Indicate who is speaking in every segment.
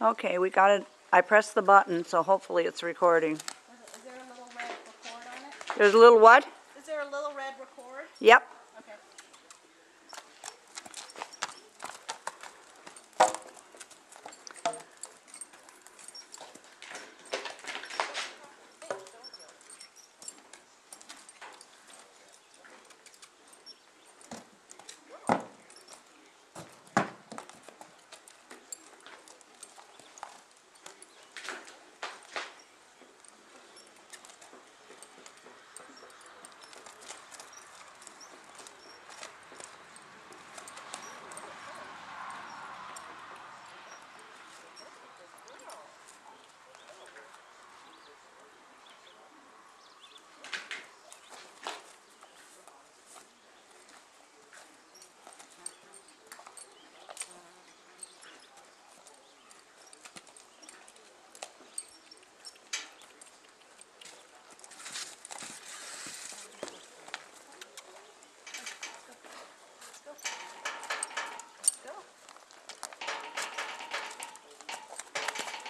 Speaker 1: Okay, we got it. I pressed the button, so hopefully it's recording.
Speaker 2: Is there a little red record on it?
Speaker 1: There's a little what?
Speaker 2: Is there a little red record?
Speaker 1: Yep.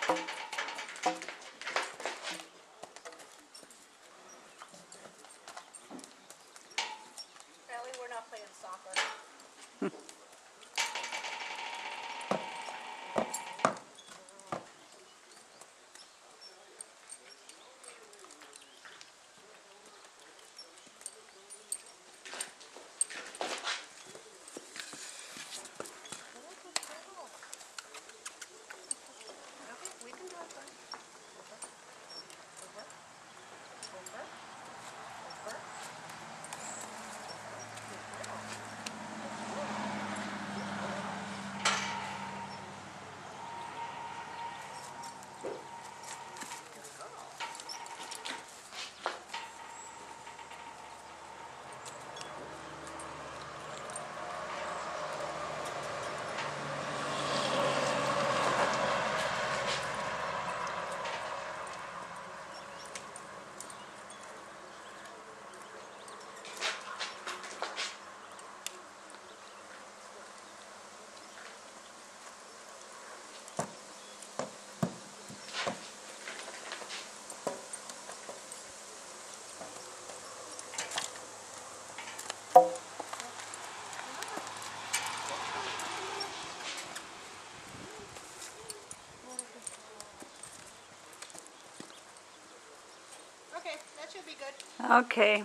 Speaker 2: Ellie, we're not playing soccer. that should be good.
Speaker 1: Okay.